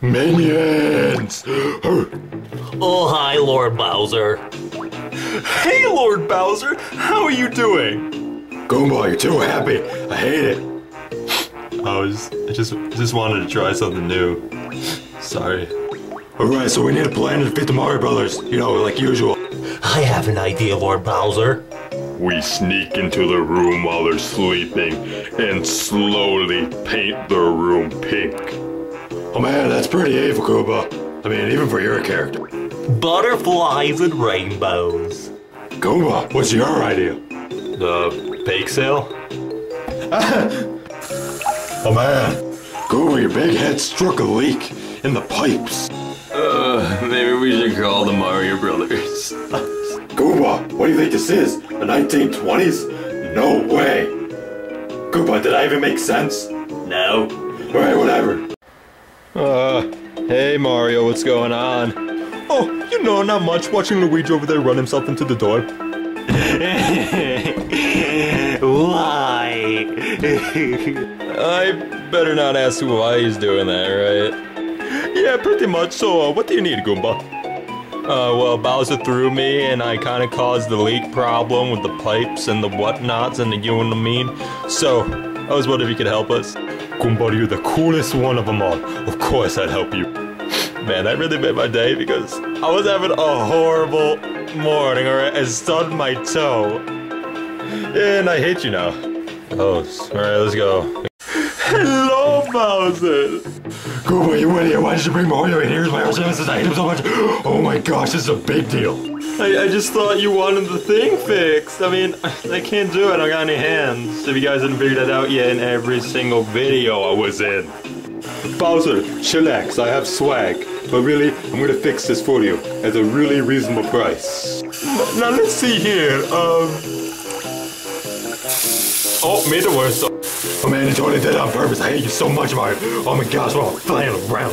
Minions! Oh, hi, Lord Bowser. Hey, Lord Bowser, how are you doing? Goomba, you're too happy. I hate it. I was I just just wanted to try something new. Sorry. Alright, so we need a plan to defeat the Mario Brothers. You know, like usual. I have an idea, Lord Bowser. We sneak into the room while they're sleeping and slowly paint the room pink. Oh man, that's pretty evil, Goomba. I mean, even for your character. Butterflies and rainbows. Goomba, what's your idea? The bake sale? Oh man, Goomba, your big head struck a leak in the pipes. Uh, maybe we should call the Mario Brothers. Goomba, what do you think this is? The 1920s? No way. Goomba, did I even make sense? No. Alright, whatever. Uh, hey Mario, what's going on? Oh, you know, not much. Watching Luigi over there run himself into the door. Why? I better not ask why he's doing that, right? Yeah, pretty much. So, uh, what do you need, Goomba? Uh, well, Bowser threw me, and I kind of caused the leak problem with the pipes and the whatnots and the you what I mean. So, I was wondering if you could help us. Goomba, you're the coolest one of them all. Of course, I'd help you. Man, that really made my day because I was having a horrible morning, alright? I stubbed my toe. And I hate you now. Oh, alright, let's go. Hello, Bowser! Goomba, you idiot. Why did you bring Mario in here? Here's my Earth Genesis. I hate him so much. Oh my gosh, this is a big deal. I, I just thought you wanted the thing fixed. I mean, I can't do it. I don't got any hands. If you guys didn't figure that out yet in every single video I was in. Bowser, chillax. I have swag. But really, I'm gonna fix this for you at a really reasonable price. Now let's see here. Um. Oh, made it worse. Oh man, you totally did it on purpose. I hate you so much, Mario. Oh my gosh, we're all flying around.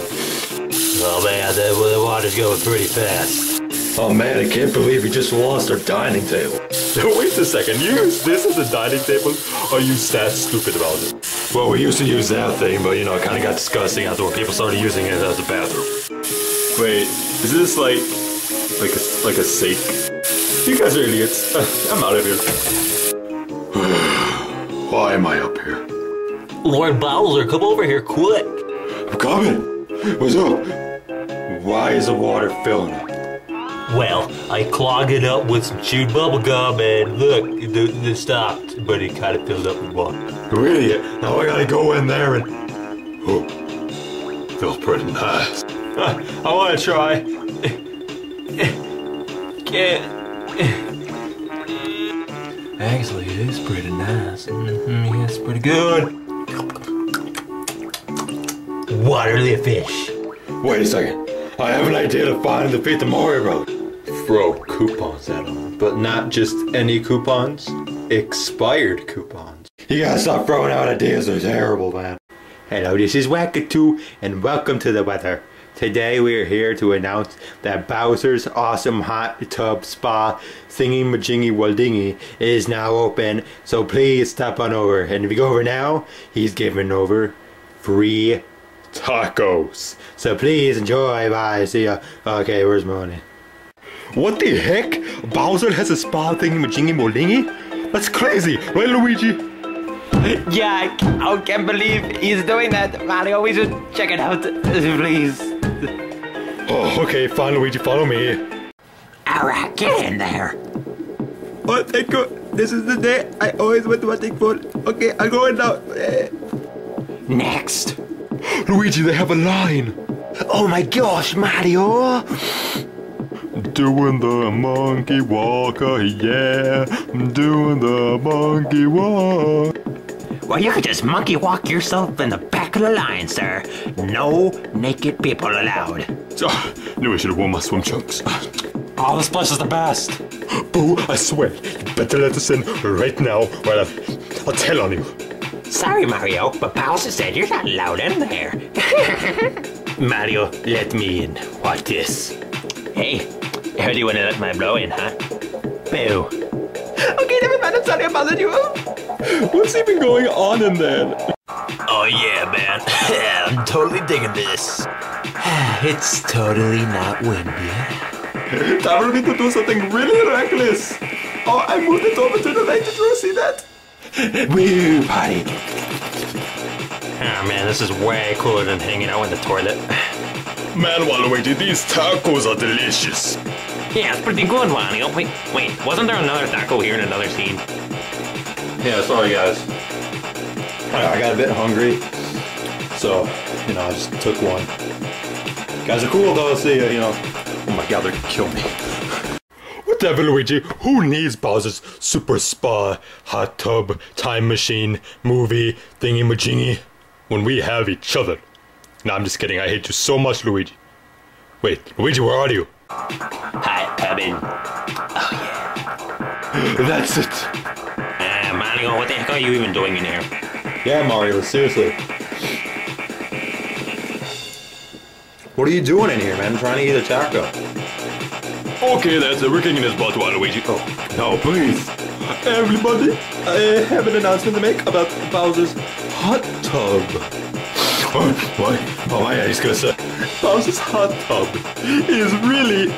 Oh man, the, the water's going pretty fast. Oh man, I can't believe we just lost our dining table. Wait a second. You use this as a dining table? Or you that stupid about it? Well, we used to use that thing, but you know, it kind of got disgusting after people started using it as a bathroom. Wait, is this like, like a, like a sake? You guys are idiots. I'm out of here. Why am I up here? Lord Bowser, come over here quick. I'm coming. What's up? Why is the water filling up? Well, I clogged it up with some chewed bubble gum, and look, it, it stopped, but it kind of filled up with water. Idiot. Now I gotta go in there and... Oh, feels pretty nice. I want to try. Can't. Actually, it is pretty nice. Mm-hmm, it's pretty good. Water a fish. Wait a second. I have an idea to find and defeat the Mario Brothers. Throw coupons at them, but not just any coupons. Expired coupons. You gotta stop throwing out ideas. They're terrible, man. Hello, this is Wackatoo, and welcome to the weather. Today we are here to announce that Bowser's Awesome Hot Tub Spa Thingy Majingy Waldingy is now open, so please stop on over. And if you go over now, he's giving over free tacos. So please enjoy, bye, see ya. Okay, where's my money? What the heck? Bowser has a spa thingy majingy molingy? That's crazy, right, Luigi? Yeah, I, I can't believe he's doing that. Mario, we should check it out, please. Oh, okay, fine, Luigi, follow me. Alright, get in there. Oh, thank you. This is the day I always went to a thing for. Okay, I'll go in now. Eh. Next. Luigi, they have a line. Oh my gosh, Mario! Doing the monkey walker, oh yeah. Doing the monkey walk. Well, you could just monkey walk yourself in the back of the line, sir. No naked people allowed. Oh, knew I should have worn my swim trunks. Oh, this place is the best. Boo, I swear, you better let us in right now, or I'll, I'll tell on you. Sorry, Mario, but Bowser said you're not allowed in there. Mario, let me in. Watch this. hey, I heard you want to let my blow in, huh? Boo. Okay, never mind. I'm sorry I bothered you. What's even going on in there? Oh Oh yeah, man. I'm totally digging this. It's totally not windy. Time for me to do something really reckless. Oh, I moved it over to the right. Did you see that? Woo, party. Oh ah, man, this is way cooler than hanging out in the toilet. Man, Waluigi, these tacos are delicious. Yeah, it's pretty good, Lonnie. Oh, wait, wait. Wasn't there another taco here in another scene? Yeah, sorry guys. I got a bit hungry, so you know I just took one. Guys are cool though. See, uh, you know. Oh my god, they're gonna kill me. Whatever, Luigi. Who needs Bowser's super spa, hot tub, time machine, movie, thingy majingy, when we have each other? No, I'm just kidding. I hate you so much, Luigi. Wait, Luigi, where are you? Hi, Peppino. Oh yeah. That's it. Uh, Mario, what the heck are you even doing in here? Yeah, Mario. Seriously. What are you doing in here, man? I'm trying to eat a taco. Okay, that's it. We're kicking his butt, Waluigi. Oh, No, please. Everybody, I have an announcement to make about Bowser's hot tub. What? Oh, my God, he's gonna say. Bowser's hot tub is really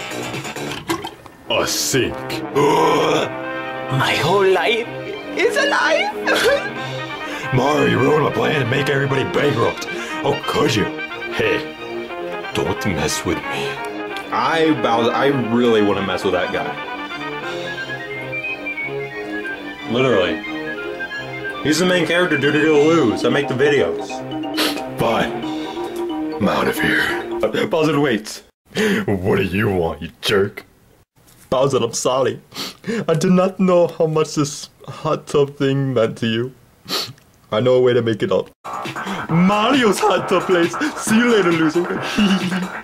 a sink. My whole life is a lie. Mario, you ruined my plan and make everybody bankrupt. How could you? Hey, don't mess with me. I Bowser. I really want to mess with that guy. Literally. He's the main character due to lose. I make the videos. Fine. I'm out of here. Bowser, wait. What do you want, you jerk? Bowser, I'm sorry. I did not know how much this hot tub thing meant to you. I know a way to make it up. Mario's hot tub place. See you later, loser.